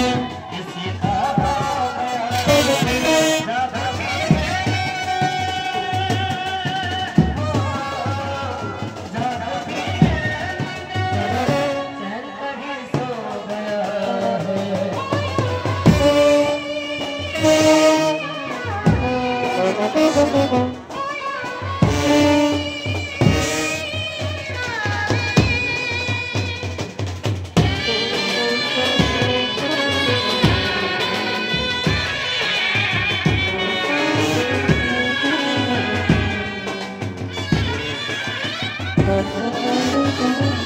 Thank you. Thank you.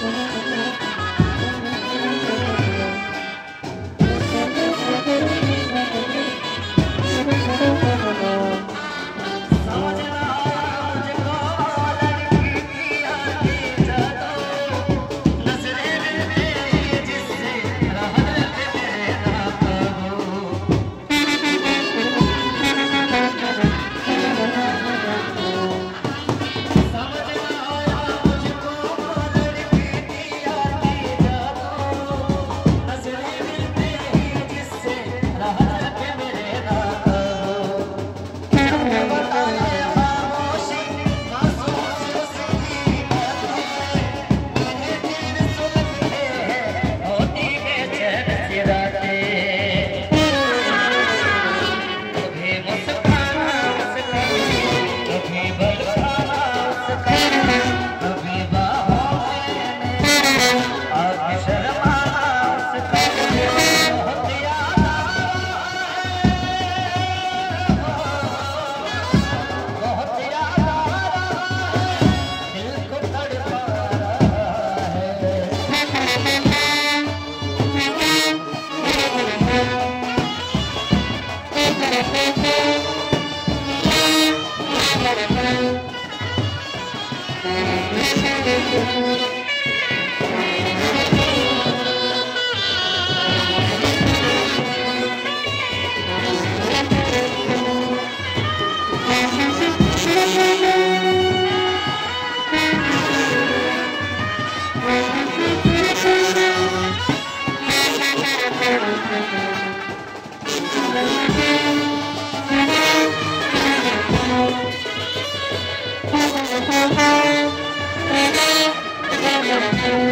Thank Thank you.